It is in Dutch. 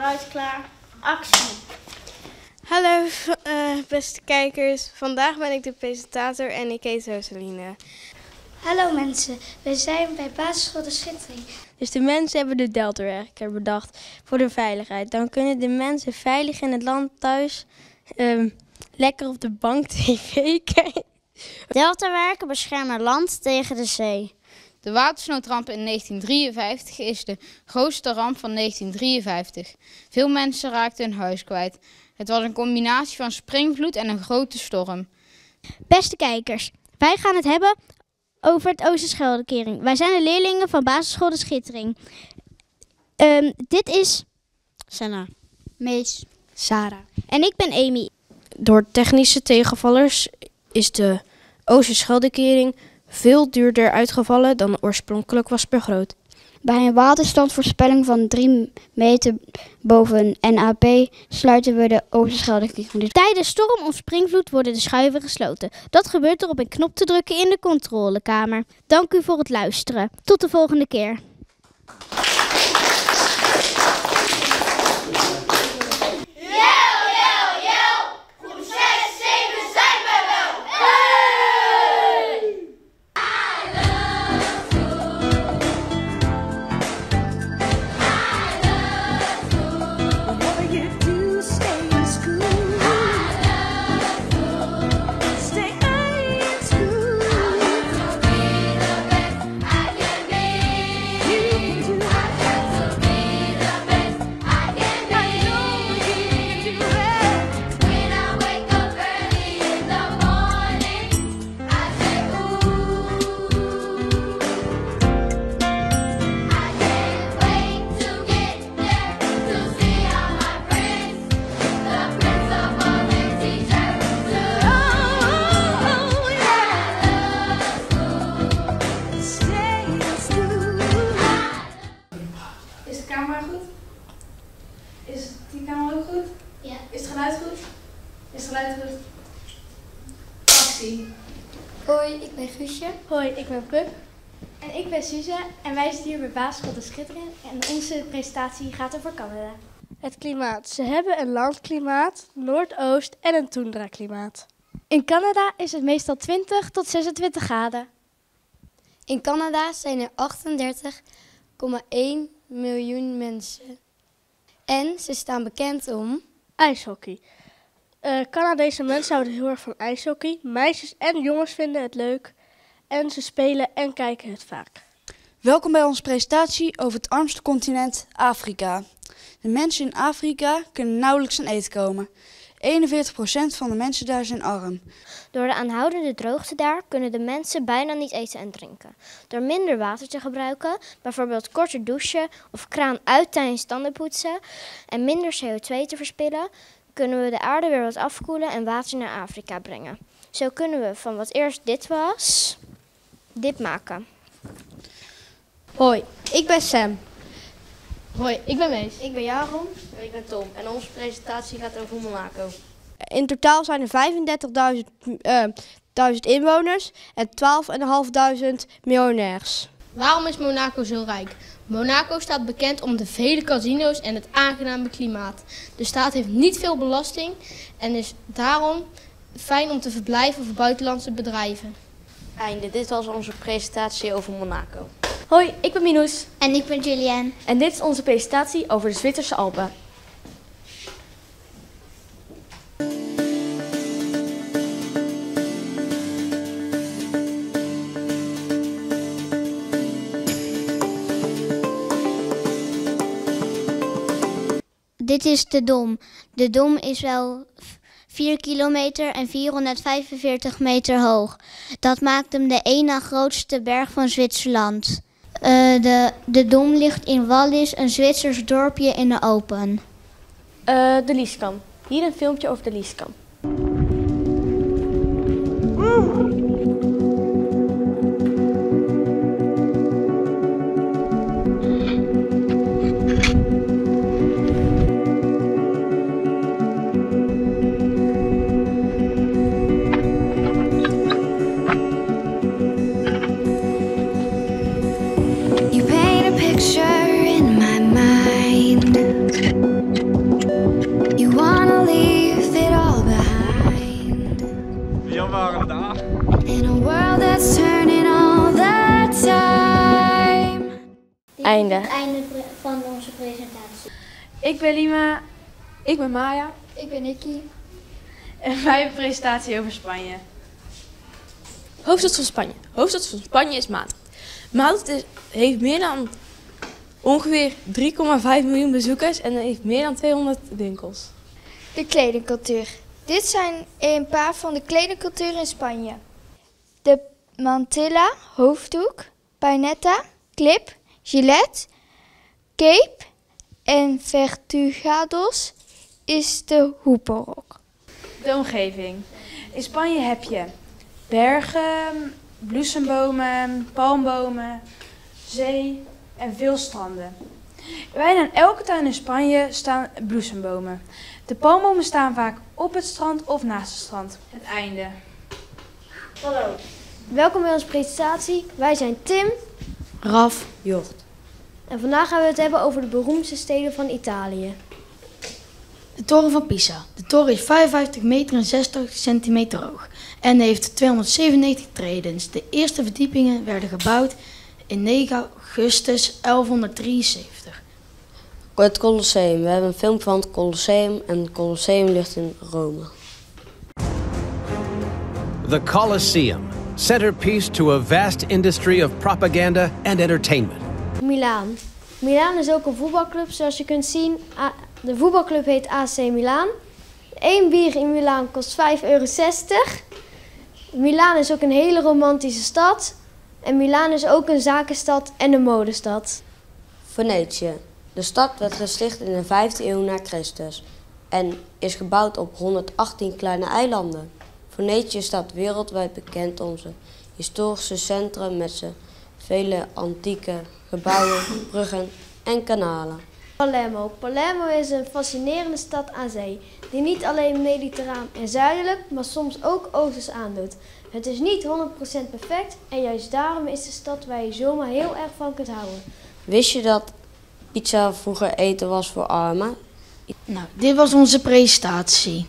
Geluid klaar, actie. Hallo uh, beste kijkers, vandaag ben ik de presentator en ik heet Rosaline. Hallo mensen, we zijn bij basisschool De Schittering. Dus de mensen hebben de Deltawerker bedacht voor de veiligheid. Dan kunnen de mensen veilig in het land thuis um, lekker op de bank tv kijken. Deltawerken beschermen land tegen de zee. De watersnoodramp in 1953 is de grootste ramp van 1953. Veel mensen raakten hun huis kwijt. Het was een combinatie van springvloed en een grote storm. Beste kijkers, wij gaan het hebben over het Oosterscheldekering. Wij zijn de leerlingen van basisschool De Schittering. Um, dit is... Senna. Mees. Sarah. En ik ben Amy. Door technische tegenvallers is de Oosterscheldekering veel duurder uitgevallen dan oorspronkelijk was begroot. Bij een waterstandvoorspelling van 3 meter boven NAP sluiten we de Oosterscheldekering. Tijdens storm of springvloed worden de schuiven gesloten. Dat gebeurt door op een knop te drukken in de controlekamer. Dank u voor het luisteren. Tot de volgende keer. Guusje. Hoi, ik ben Pup. En ik ben Suze en wij zitten hier bij Basisschool de Schittering en onze presentatie gaat over Canada. Het klimaat. Ze hebben een landklimaat, noordoost en een toendra-klimaat. In Canada is het meestal 20 tot 26 graden. In Canada zijn er 38,1 miljoen mensen. En ze staan bekend om... IJshockey. Uh, Canadese mensen houden heel erg van ijshockey. Meisjes en jongens vinden het leuk. En ze spelen en kijken het vaak. Welkom bij onze presentatie over het armste continent Afrika. De mensen in Afrika kunnen nauwelijks aan eten komen. 41% van de mensen daar zijn arm. Door de aanhoudende droogte daar kunnen de mensen bijna niet eten en drinken. Door minder water te gebruiken, bijvoorbeeld korter douchen of kraan uit tijdens tandenpoetsen en minder CO2 te verspillen, kunnen we de aarde weer wat afkoelen en water naar Afrika brengen. Zo kunnen we van wat eerst dit was, dit maken. Hoi, ik ben Sam. Hoi, ik ben Mees. Ik ben Jaron. En ik ben Tom. En onze presentatie gaat over Monaco. In totaal zijn er 35.000 uh, inwoners en 12.500 miljonairs. Waarom is Monaco zo rijk? Monaco staat bekend om de vele casino's en het aangename klimaat. De staat heeft niet veel belasting en is daarom fijn om te verblijven voor buitenlandse bedrijven. Einde, dit was onze presentatie over Monaco. Hoi, ik ben Minus. En ik ben Julianne. En dit is onze presentatie over de Zwitserse Alpen. Dit is de Dom. De Dom is wel 4 kilometer en 445 meter hoog. Dat maakt hem de ene grootste berg van Zwitserland. Uh, de, de Dom ligt in Wallis, een Zwitsers dorpje in de Open. Uh, de Lieskam. Hier een filmpje over de Lieskam. In a world that's turning all the time. Einde. Het einde van onze presentatie. Ik ben Lima. Ik ben Maya. Ik ben Nikki. En wij hebben presentatie over Spanje. Hoofdstad van Spanje. Hoofdstad van Spanje is Madrid. Madrid heeft meer dan ongeveer 3,5 miljoen bezoekers en heeft meer dan 200 winkels. De kledingcultuur. Dit zijn een paar van de kledingcultuur in Spanje. De mantilla, hoofddoek, painetta, clip, gilet, cape en vertugados is de hoepelrok. De omgeving. In Spanje heb je bergen, bloesembomen, palmbomen, zee en veel stranden. Bijna in elke tuin in Spanje staan bloesembomen. De palmbomen staan vaak op het strand of naast het strand. Het einde. Hallo. Welkom bij onze presentatie. Wij zijn Tim, Raf, Jort. En vandaag gaan we het hebben over de beroemdste steden van Italië. De toren van Pisa. De toren is 55 meter en 60 centimeter hoog en heeft 297 tredens. De eerste verdiepingen werden gebouwd in 9 augustus 1173. Het Colosseum. We hebben een film van het Colosseum en het Colosseum ligt in Rome. The Colosseum, centerpiece to a vast industry of propaganda and entertainment. Milaan. Milaan is ook een voetbalclub, zoals je kunt zien. De voetbalclub heet AC Milaan. Eén bier in Milaan kost 5,60 euro. Milaan is ook een hele romantische stad. En Milaan is ook een zakenstad en een modestad. Venetië. De stad werd gesticht in de 5e eeuw na Christus en is gebouwd op 118 kleine eilanden. Venetië staat wereldwijd bekend om zijn historische centrum met zijn vele antieke gebouwen, bruggen en kanalen. Palermo. Palermo is een fascinerende stad aan zee, die niet alleen mediterraan en zuidelijk, maar soms ook oosters aandoet. Het is niet 100% perfect en juist daarom is de stad waar je zomaar heel erg van kunt houden. Wist je dat pizza vroeger eten was voor armen? Nou, dit was onze presentatie.